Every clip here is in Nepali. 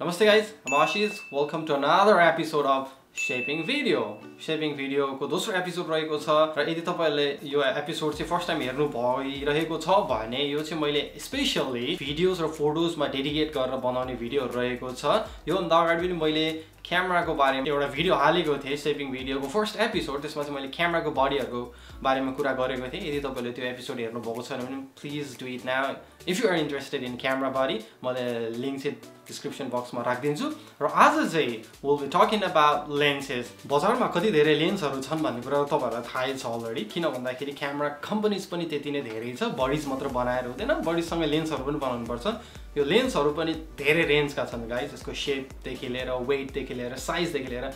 Namaste guys, I'm Ashish. Welcome to another episode of सेपिङ भिडियो सेपिङ भिडियोको दोस्रो एपिसोड रहेको छ र यदि तपाईँहरूले यो एपिसोड चाहिँ फर्स्ट टाइम हेर्नु भइरहेको छ भने यो चाहिँ मैले स्पेसल्ली भिडियोज र फोटोजमा डेडिकेट गरेर बनाउने भिडियोहरू रहेको छ। योभन्दा अगाडि पनि मैले क्यामराको बारेमा एउटा भिडियो हालेको थिएँ सेपिङ भिडियोको फर्स्ट एपिसोड त्यसमा चाहिँ मैले क्यामराको बडीहरूको बारेमा कुरा गरेको थिएँ। यदि तपाईँले त्यो एपिसोड हेर्नुभएको छैन भने please do it now if you are interested in camera body मैले लिङ्क चाहिँ डिस्क्रिप्सन बक्समा राखिदिन्छु। र आज चाहिँ will be talking about lenses बजारमा कति धेरै लेन्सहरू छन् भन्ने कुरा तपाईँहरूलाई थाहै छ अलरेडी किन भन्दाखेरि क्यामरा कम्पनीज पनि त्यति नै धेरै छ। बडिज मात्र बनाएर हुँदैन। बडिजसँग लेन्सहरू पनि बनाउनुपर्छ। यो लेन्सहरू पनि धेरै रेन्जका छन् गाई जसको सेपदेखि लिएर वेटदेखि लिएर साइजदेखि लिएर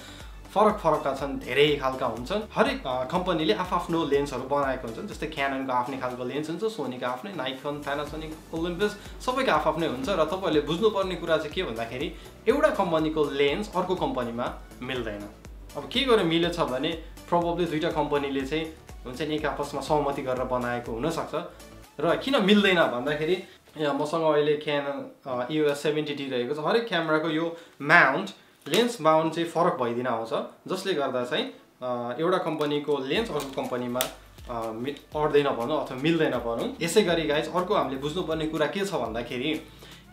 फरक फरकका छन् धेरै खालका हुन्छन्। हरेक कम्पनीले आफ्नो लेन्सहरू बनाएको हुन्छन् जस्तै क्यानको आफ्नै खालको लेन्स हुन्छ सोनीको आफ्नै नाइकन प्यानासोनिक ओलम्पिस सबैको आफ्नै हुन्छ। र तपाईँहरूले बुझ्नुपर्ने कुरा चाहिँ के भन्दाखेरि एउटा कम्पनीको लेन्स अर्को कम्पनीमा मिल्दैन। अब के गरेर मिलेछ भने प्रब्लली दुइटा कम्पनीले चाहिँ हुन्छ नि एक आपसमा सहमति गरेर बनाएको हुनसक्छ। र किन मिल्दैन भन्दाखेरि यहाँ मसँग अहिले क्यान इओएस सेभेन्टी टी रहेको छ। हरेक क्यामेराको यो माउन्ट लेन्स माउन्ट चाहिँ फरक भइदिन आउँछ। जसले गर्दा चाहिँ एउटा कम्पनीको लेन्स अर्को कम्पनीमा अट्दैन भनौँ अथवा मिल्दैन भनौँ। यसै गरी गाइज अर्को हामीले बुझ्नुपर्ने कुरा के छ भन्दाखेरि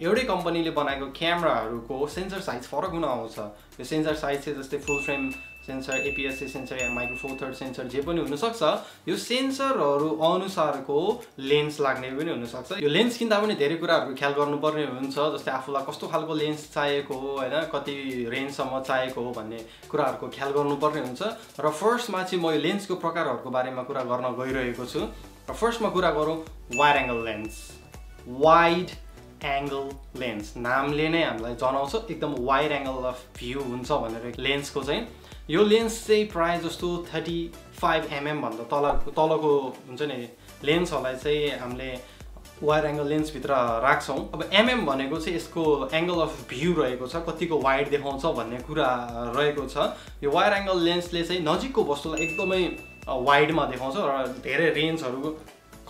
एउटै कम्पनीले बनाएको क्यामराहरूको सेन्सर साइज फरक हुन आउँछ। यो सेन्सर साइज चाहिँ जस्तै full frame sensor APSC sensor या माइक्रो फोर थर्ड सेन्सर जे पनि हुनसक्छ यो सेन्सरहरू अनुसारको लेन्स लाग्ने पनि हुनसक्छ। यो लेन्स किन्दा पनि धेरै कुराहरूको ख्याल गर्नुपर्ने हुन्छ जस्तै आफूलाई कस्तो खालको लेन्स चाहिएको हो होइन कति रेन्जसम्म चाहिएको हो भन्ने कुराहरूको ख्याल गर्नुपर्ने हुन्छ। र फर्स्टमा चाहिँ म यो लेन्सको प्रकारहरूको बारेमा कुरा गर्न गइरहेको छु। र फर्स्टमा कुरा गरौँ wider angle lens wide angle lens नामले नै हामीलाई जनाउँछ एकदम वाइड एङ्गल अफ भ्यू हुन्छ भनेर लेन्सको चाहिँ। यो लेन्स चाहिँ प्रायः जस्तो थर्टी फाइभ एमएमभन्दा तल तलको हुन्छ नि लेन्सहरूलाई चाहिँ हामीले वायर एङ्गल लेन्सभित्र राख्छौँ। अब एमएम भनेको चाहिँ यसको एङ्गल अफ भ्यू रहेको छ कतिको वाइड देखाउँछ भन्ने कुरा रहेको छ। यो वायर एङ्गल लेन्सले चाहिँ नजिकको वस्तुलाई एकदमै वाइडमा देखाउँछ र धेरै रेन्जहरू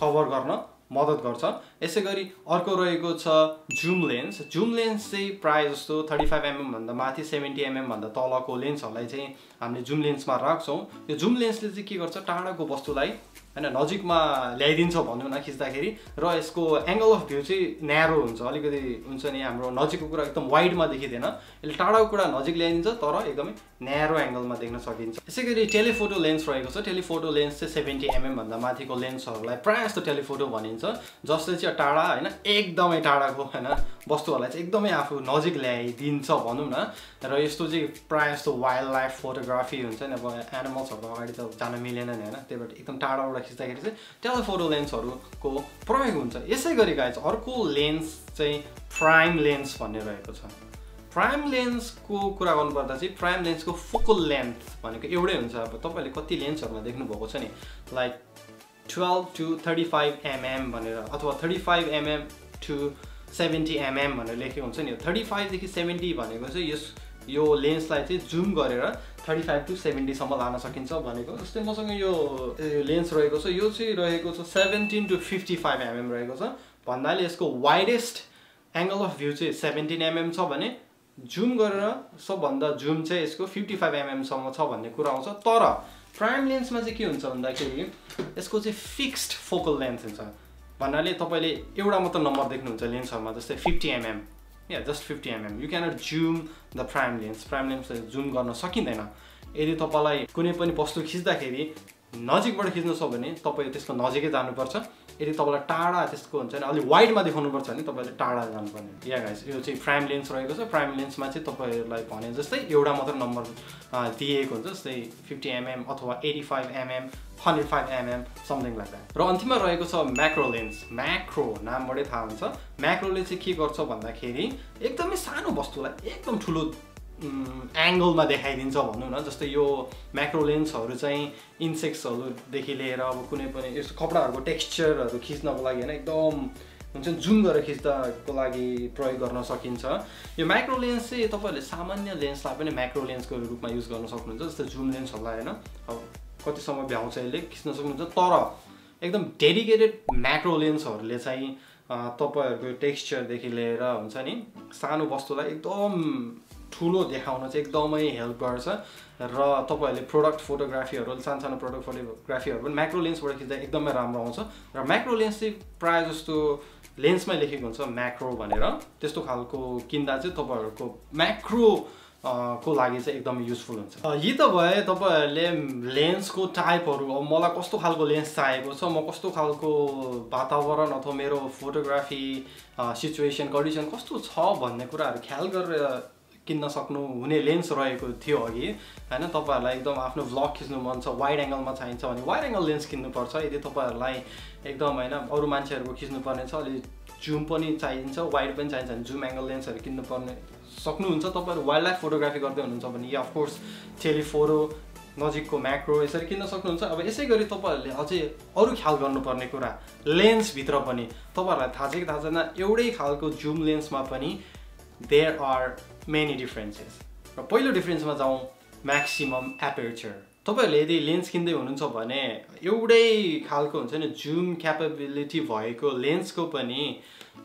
कभर गर्न। मद्दत गर्छ। यसै गरी अर्को रहेको छ जुम लेन्स जुम लेन्स चाहिँ प्रायः जस्तो थर्टी फाइभ एमएमभन्दा माथि सेभेन्टी एमएमभन्दा तलको लेन्सहरूलाई चाहिँ हामीले जुम लेन्समा राख्छौँ। यो जुम लेन्सले चाहिँ के गर्छ? टाढाको वस्तुलाई होइन नजिकमा ल्याइदिन्छ भनौँ न खिच्दाखेरि र यसको एङ्गल अफ भ्यू चाहिँ न्यारो हुन्छ अलिकति हुन्छ नि हाम्रो नजिकको कुरा एकदम वाइडमा देखिँदैन। यसले टाढाको कुरा नजिक ल्याइदिन्छ तर एकदमै न्यारो एङ्गलमा देख्न सकिन्छ। यसै गरी टेलिफोटो लेन्स रहेको छ। टेलिफोटो लेन्स चाहिँ सेभेन्टी एमएमभन्दा माथिको लेन्सहरूलाई प्रायः जस्तो टेलिफोटो भनिन्छ जसले चाहिँ टाढा होइन एकदमै टाढाको होइन वस्तुहरूलाई चाहिँ एकदमै आफू नजिक ल्याइदिन्छ भनौँ न। र यस्तो चाहिँ प्रायः जस्तो वाइल्ड लाइफ फोटोग्राफी हुन्छ नि अब एनिमल्सहरूको अगाडि त जान मिलेन नि होइन त्यही भएर एकदम टाढाबाट खिच्दाखेरि चाहिँ टेलिफोटो लेन्सहरूको प्रयोग हुन्छ। यसै गरी चाहिँ अर्को लेन्स चाहिँ प्राइम लेन्स भन्ने रहेको छ। प्राइम लेन्सको कुरा गर्नुपर्दा चाहिँ प्राइम लेन्सको फोकल लेन्थ भनेको एउटै हुन्छ। अब तपाईँले कति लेन्सहरूमा देख्नुभएको छ नि? Like twelve to thirty five mm भनेर अथवा thirty five MM to seventy MM भनेर लेखेको हुन्छ नि। थर्टी फाइभदेखि सेभेन्टी भनेको चाहिँ यस यो लेन्सलाई चाहिँ जुम गरेर थर्टी फाइभ टु सेभेन्टीसम्म लान सकिन्छ भनेको। जस्तै मसँग यो लेन्स रहेको छ। यो चाहिँ रहेको छ seventeen to fifty five MM रहेको छ। भन्नाले यसको वाइडेस्ट एङ्गल अफ भ्यू चाहिँ सेभेन्टिन एमएम छ भने जुम गरेर सबभन्दा जुम चाहिँ यसको फिफ्टी फाइभ एमएमसम्म छ भन्ने कुरा आउँछ। तर प्राइम लेन्समा चाहिँ के हुन्छ भन्दाखेरि यसको चाहिँ फिक्स्ड फोकल लेन्थ हुन्छ। भन्नाले तपाईँले एउटा मात्र नम्बर देख्नुहुन्छ लेन्सहरूमा जस्तै fifty MM. Yeah just fifty mm you cannot zoom the prime lens prime lens zoom गर्न सकिँदैन। यदि तपाईँलाई कुनै पनि वस्तु खिच्दाखेरि नजिकबाट खिच्नु छ भने तपाईँ त्यसको नजिकै जानुपर्छ। यदि तपाईँलाई टाढा त्यसको हुन्छ भने अलिक वाइडमा देखाउनुपर्छ भने तपाईँले टाढा जानुपर्ने। या गाइस यो चाहिँ प्राइम लेन्स रहेको छ। प्राइम लेन्समा चाहिँ तपाईँहरूलाई भने जस्तै एउटा मात्र नम्बर दिएको हुन्छ। जस्तै फिफ्टी एमएम अथवा eighty five mm hundred five mm something like that र अन्तिममा रहेको छ म्याक्रो लेन्स म्याक्रो नामबाटै थाहा हुन्छ। म्याक्रोले चाहिँ के गर्छ भन्दाखेरि एकदमै सानो वस्तुलाई एकदम ठुलो एङ्गलमा देखाइदिन्छ भनौँ न जस्तै यो म्याक्रो लेन्सहरू चाहिँ इन्सेक्ट्सहरूदेखि लिएर अब कुनै पनि यस्तो कपडाहरूको टेक्स्चरहरू खिच्नको लागि होइन एकदम हुन्छ जुम गरेर खिच्दाको लागि प्रयोग गर्न सकिन्छ। यो माइक्रो लेन्स चाहिँ तपाईँहरूले सामान्य लेन्सलाई पनि माइक्रो लेन्सको रूपमा युज गर्न सक्नुहुन्छ जस्तै जुम लेन्सहरूलाई होइन। अब कतिसम्म भ्याउँछ यसले खिच्न सक्नुहुन्छ तर एकदम डेडिकेटेड म्याक्रो लेन्सहरूले चाहिँ तपाईँहरूको टेक्स्चरदेखि लिएर हुन्छ नि सानो वस्तुलाई एकदम ठुलो देखाउन चाहिँ एकदमै हेल्प गर्छ र तपाईँहरूले प्रोडक्ट फोटोग्राफीहरू सानो सानो प्रोडक्ट फोटोग्राफीहरू पनि म्याक्रो लेन्सबाट खिच्दा एकदमै राम्रो आउँछ र म्याक्रो लेन्स चाहिँ प्रायः जस्तो लेन्समै लेखेको हुन्छ म्याक्रो भनेर। त्यस्तो खालको किन्दा चाहिँ तपाईँहरूको म्याक्रो को लागि चाहिँ एकदमै युजफुल हुन्छ। यी त भए तपाईँहरूले लेन्सको टाइपहरू अब मलाई कस्तो खालको लेन्स चाहिएको छ म कस्तो खालको वातावरण अथवा मेरो फोटोग्राफी सिचुएसन कन्डिसन कस्तो छ भन्ने कुराहरू ख्याल गरेर किन्न सक्नु हुने लेन्स रहेको थियो अघि होइन? तपाईँहरूलाई एकदम आफ्नो भ्लग खिच्नु मन छ वाइड एङ्गलमा चाहिन्छ भने वाइड एङ्गल लेन्स किन्नुपर्छ। यदि तपाईँहरूलाई एकदम होइन अरू मान्छेहरूको खिच्नुपर्ने छ अलि जुम पनि चाहिन्छ वाइड पनि चाहिन्छ भने जुम एङ्गल लेन्सहरू किन्नुपर्ने सक्नुहुन्छ तपाईँहरू। वाइल्ड लाइफ फोटोग्राफी गर्दै हुनुहुन्छ भने या अफकोर्स टेलिफोटो नजिकको म्याक्रो यसरी किन्न सक्नुहुन्छ। अब यसै गरी तपाईँहरूले अझै अरू ख्याल गर्नुपर्ने कुरा लेन्सभित्र पनि। तपाईँहरूलाई थाहा छ कि थाहा छैन एउटै खालको जुम लेन्समा पनि देयर आर मेनी डिफ्रेन्सेस र पहिलो डिफ्रेन्समा जाउँ म्याक्सिमम् एपेर्चर तपाईँहरूले यदि लेन्स किन्दै हुनुहुन्छ भने एउटै खालको हुन्छ नि जुम क्यापेबिलिटी भएको लेन्सको पनि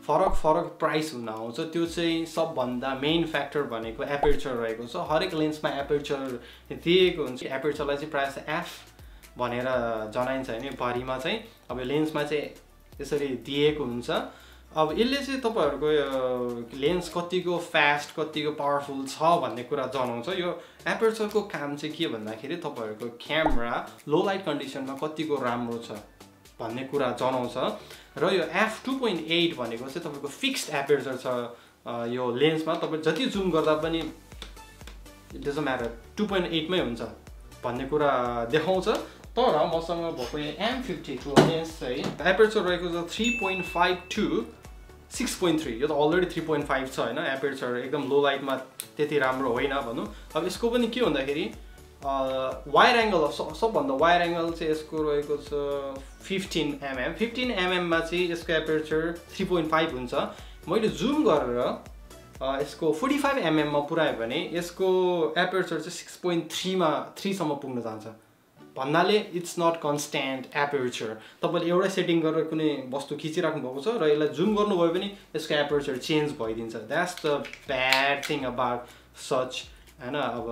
फरक फरक प्राइस हुन आउँछ। त्यो चाहिँ सबभन्दा मेन फ्याक्टर भनेको एपेर्चर रहेको छ। हरेक लेन्समा एपेर्चर दिएको हुन्छ। एपेर्चरलाई चाहिँ प्रायः एफ भनेर जनाइन्छ होइन। भरिमा चाहिँ अब लेन्समा चाहिँ त्यसरी दिएको हुन्छ। अब यसले चाहिँ तपाईँहरूको लेन्स कतिको फास्ट कतिको पावरफुल छ भन्ने कुरा जनाउँछ। यो एपर्चरको काम चाहिँ के भन्दाखेरि तपाईँहरूको क्यामरा लो लाइट कन्डिसनमा कतिको राम्रो छ भन्ने कुरा जनाउँछ। र यो एफ टू पोइन्ट एट भनेको चाहिँ तपाईँको फिक्स्ड एपेर्चर छ यो लेन्समा। तपाईँ जति जुम गर्दा पनि इट म्याटर टु पोइन्ट एटमै हुन्छ भन्ने कुरा देखाउँछ। तर मसँग भएको यो एम फिफ्टी टू लेन्स चाहिँ एपेर्चर रहेको छ three point five to six point three यो त अलरेडी थ्री पोइन्ट फाइभ छ होइन एपेर्चर एकदम लो लाइटमा त्यति राम्रो होइन भनौँ अब यसको पनि के भन्दाखेरि वायर एङ्गल सबभन्दा वायर एङ्गल चाहिँ यसको रहेको छ फिफ्टिन एमएम फिफ्टिन एमएममा चाहिँ यसको एपेर्चर थ्री पोइन्ट फाइभ हुन्छ मैले जुम गरेर यसको फोर्टी फाइभ एमएममा पुऱ्यायो भने यसको एपेर्चर चाहिँ सिक्स पोइन्ट थ्रीमा थ्रीसम्म पुग्न जान्छ भन्नाले इट्स नट कन्सट्यान्ट एपेर्चर तपाईँले एउटै सेटिङ गरेर कुनै वस्तु खिचिराख्नु भएको छ र यसलाई जुम गर्नुभयो भने यसको aperture change भइदिन्छ. That's the bad thing about such होइन अब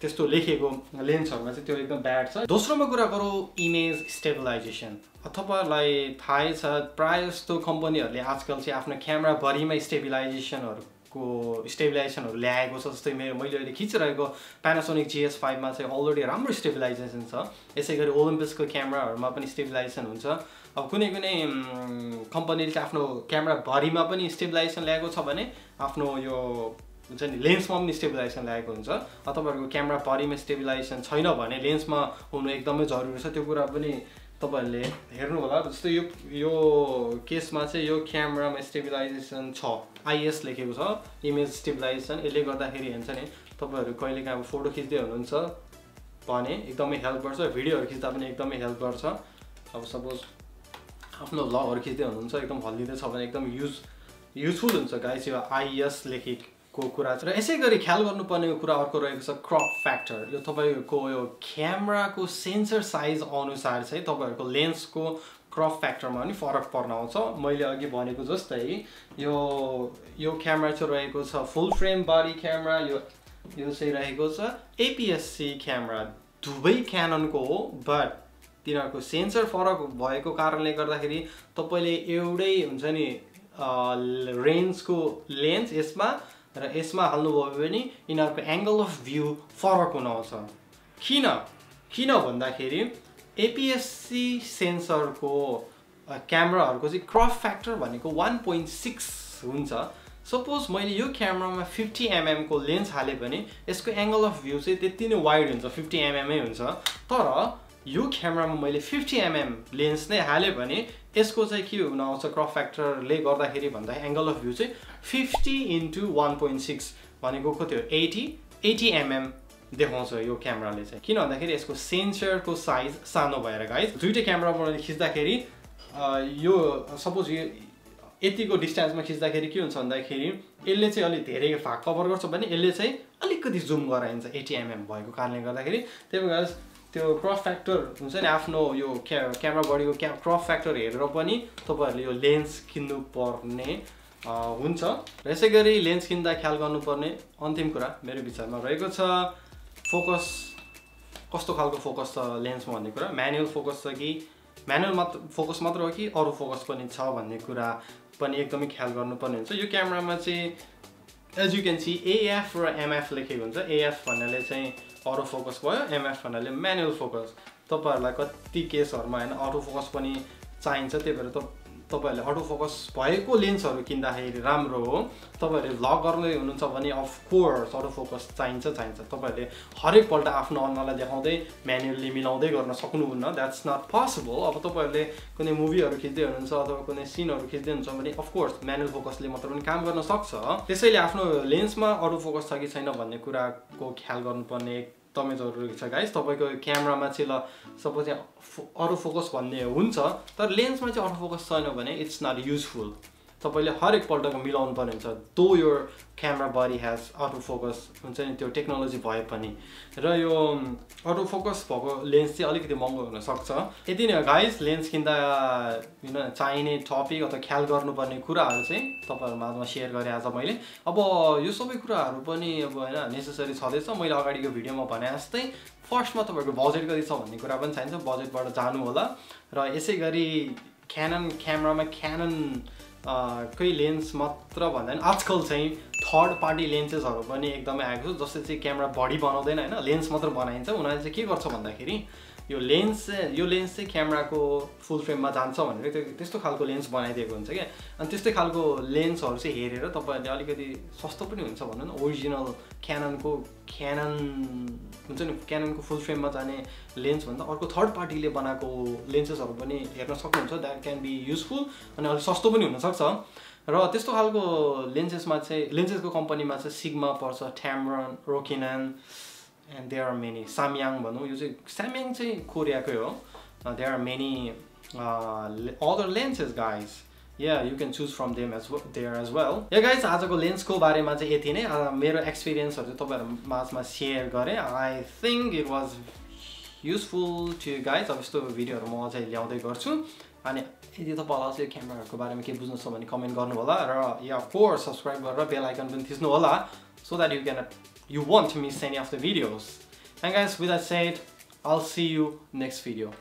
त्यस्तो लेखेको लेन्सहरूमा चाहिँ त्यो एकदम ब्याड छ। दोस्रोमा कुरा गरौँ इमेज स्टेबलाइजेसन तपाईँलाई थाहै छ प्रायः जस्तो कम्पनीहरूले आजकल चाहिँ आफ्नो क्यामराभरिमै स्टेबिलाइजेसनहरू को स्टेबिलाइजेसनहरू ल्याएको छ जस्तै मेरो मैले अहिले खिचिरहेको प्यानासोनिक जिएस फाइभमा चाहिँ अलरेडी राम्रो स्टेबिलाइजेसन छ। यसै गरी ओलम्पिक्सको क्यामराहरूमा पनि स्टेबिलाइजेसन हुन्छ। अब कुनै कुनै कम्पनीले चाहिँ आफ्नो क्यामराभरिमा पनि स्टेबिलाइजेसन ल्याएको छ भने आफ्नो यो हुन्छ नि लेन्समा पनि स्टेबिलाइजेसन ल्याएको हुन्छ। तपाईँहरूको क्यामराभरिमा स्टेबिलाइजेसन छैन भने लेन्समा हुनु एकदमै जरुरी छ। त्यो कुरा पनि तपाईँहरूले हेर्नु होला जस्तै यो यो केसमा चाहिँ यो क्यामरामा स्टेबिलाइजेसन छ। आइएस लेखेको छ इमेज स्टेबिलाइजेसन यसले गर्दाखेरि हुन्छ नि तपाईँहरू कहिलेकाहीँ अब फोटो खिच्दै हुनुहुन्छ भने एकदमै हेल्प गर्छ भिडियोहरू खिच्दा पनि एकदमै हेल्प गर्छ। अब सपोज आफ्नो भ्लगहरू खिच्दै हुनुहुन्छ एकदम हल्लिँदैछ भने एकदम युज युजफुल हुन्छ गाइस यो आइएस लेखेको। को कुरा छ। र यसै गरी ख्याल गर्नुपर्ने कुरा अर्को रहेको छ क्रप फ्याक्टर यो तपाईँको यो क्यामराको सेन्सर साइज अनुसार चाहिँ तपाईँहरूको लेन्सको क्रप फ्याक्टरमा पनि फरक पर्न आउँछ। मैले अघि भनेको जस्तै यो यो क्यामेरा चाहिँ रहेको छ फुल फ्रेम बडी क्यामेरा यो यो चाहिँ रहेको छ एपिएससी क्यामेरा दुवै क्याननको हो बट तिनीहरूको सेन्सर फरक भएको कारणले गर्दाखेरि तपाईँले एउटै हुन्छ नि रेन्जको लेन्स यसमा र यसमा हाल्नुभयो भने यिनीहरूको एङ्गल अफ भ्यू फरक हुन आउँछ किन? किन भन्दाखेरि एपिएससी सेन्सरको क्यामराहरूको चाहिँ क्रप फ्याक्टर भनेको वान पोइन्ट सिक्स हुन्छ। सपोज मैले यो क्यामरामा फिफ्टी एमएमको लेन्स हालेँ भने यसको एङ्गल अफ भ्यू चाहिँ त्यति नै वाइड हुन्छ फिफ्टी एमएमै हुन्छ। तर यो क्यामरामा मैले फिफ्टी एमएम लेन्स नै हालेँ भने यसको चाहिँ के हुन आउँछ क्रप फ्याक्टरले गर्दाखेरि भन्दा एङ्गल अफ भ्यू चाहिँ fifty into one point six भनेको हो एटी एटी एमएम देखाउँछ यो क्यामराले चाहिँ। किन भन्दाखेरि यसको सेन्सरको साइज सानो भएर गाइज दुइटै क्यामराबाट खिच्दाखेरि यो सपोज यो यतिको डिस्टेन्समा खिच्दाखेरि के हुन्छ भन्दाखेरि यसले चाहिँ अलिक धेरै भाग कभर गर्छ भने यसले चाहिँ अलिकति जुम गराइन्छ एटी एमएम भएको कारणले गर्दाखेरि। त्यही भएर त्यो क्रस फ्याक्टर हुन्छ नि आफ्नो यो क्या क्यामेरा बडीको क्या क्रस फ्याक्टर हेरेर पनि तपाईँहरूले यो लेन्स किन्नु पर्ने हुन्छ। र यसै गरी लेन्स किन्दा ख्याल गर्नुपर्ने अन्तिम कुरा मेरो विचारमा रहेको छ फोकस कस्तो खालको फोकस छ लेन्समा भन्ने कुरा? म्यानुअल फोकस छ कि? म्यानुअल मात्र फोकस मात्र हो कि अरू फोकस पनि छ भन्ने कुरा पनि एकदमै ख्याल गर्नुपर्ने हुन्छ। यो क्यामरामा चाहिँ as you can see AF र एमएफ लेखेको हुन्छ। एएफ भन्नाले चाहिँ अरू फोकस भयो एमएफ भन्नाले म्यानुअल फोकस तपाईँहरूलाई कति केसहरूमा होइन अरू फोकस पनि चाहिन्छ त्यही भएर त तपाईँहरूले अटो फोकस भएको लेन्सहरू किन्दाखेरि राम्रो हो। तपाईँहरूले भ्लग गर्दै हुनुहुन्छ भने अफकोर्स अटो फोकस चाहिन्छ चाहिन्छ। तपाईँहरूले हरेकपल्ट आफ्नो अनुहारलाई देखाउँदै म्यानुअल्ली मिलाउँदै गर्न सक्नुहुन्न। द्याट्स नट पोसिबल अब तपाईँहरूले कुनै मुभीहरू खिच्दै हुनुहुन्छ अथवा कुनै सिनहरू खिच्दै हुनुहुन्छ भने अफकोर्स म्यानुअल फोकसले मात्र पनि काम गर्न सक्छ। त्यसैले आफ्नो लेन्समा अरू फोकस छ कि छैन भन्ने कुराको ख्याल गर्नुपर्ने जरुरी छ गाइस तपाईँको क्यामरामा चाहिँ ल सपोज यहाँ अरू फोकस भन्ने हुन्छ तर लेन्समा चाहिँ अरू फोकस छैन भने इट्स नट युजफुल तपाईँले हरेकपल्टको मिलाउनु पर्ने हुन्छ। दो यो camera body has auto focus हुन्छ नि त्यो टेक्नोलोजी भए पनि। र यो अटो फोकस भएको लेन्स चाहिँ अलिकति महँगो हुनसक्छ यति नै गाइस लेन्स किन्दा किन चाहिने टपिक अथवा ख्याल गर्नुपर्ने कुराहरू चाहिँ तपाईँहरू माझमा सेयर गरेँ आज मैले। अब यो सबै कुराहरू पनि अब होइन नेसेसरी छँदैछ। मैले अगाडिको भिडियोमा भने जस्तै फर्स्टमा तपाईँहरूको बजेट कति छ भन्ने कुरा पनि चाहिन्छ। बजेटबाट जानु होला र यसै गरी क्यानन क्यामरामा क्यानन कोही लेन्स मात्र भन्दा पनि आजकल चाहिँ थर्ड पार्टी लेन्सेसहरू पनि एकदमै आएको छ जसले चाहिँ क्यामेरा बडी बनाउँदैन होइन? लेन्स मात्र बनाइन्छ। उनीहरूले चाहिँ के गर्छ भन्दाखेरि यो लेन्स यो लेन्स चाहिँ क्यामेराको फुल फ्रेममा जान्छ भनेर त्यो त्यस्तो खालको लेन्स बनाइदिएको हुन्छ क्या। अनि त्यस्तै खालको लेन्सहरू चाहिँ हेरेर तपाईँहरूले अलिकति सस्तो पनि हुन्छ भनौँ न। ओरिजिनल क्याननको क्यानन हुन्छ नि क्याननको फुल फ्रेममा जाने लेन्सभन्दा अर्को थर्ड पार्टीले बनाएको लेन्सेसहरू पनि हेर्न सक्नुहुन्छ। द्याट क्यान बी युजफुल अनि अलिक सस्तो पनि हुनसक्छ। र त्यस्तो खालको लेन्सेसमा चाहिँ लेन्सेसको कम्पनीमा चाहिँ सिग्मा पर्छ Tamron Rokinon and there are many Samyang भनौँ यो चाहिँ सामयाङ चाहिँ कोरियाकै हो there are many other lenses guys yeah you can choose from them as there as well yeah guys आजको लेन्सको बारेमा चाहिँ यति नै. मेरो एक्सपिरियन्सहरू चाहिँ तपाईँहरू माझमा सेयर गरेँ. I think it was useful to guys अब यस्तो भिडियोहरू म अझै ल्याउँदै गर्छु. अनि यदि तपाईँलाई अझै क्यामेराहरूको बारेमा केही बुझ्नु छ भने कमेन्ट गर्नु होला र या फोर सब्सक्राइब गरेर बेल आइकन पनि थिच्नु होला so that you can you won't miss any of the videos. And guys, with that said, I'll see you next video.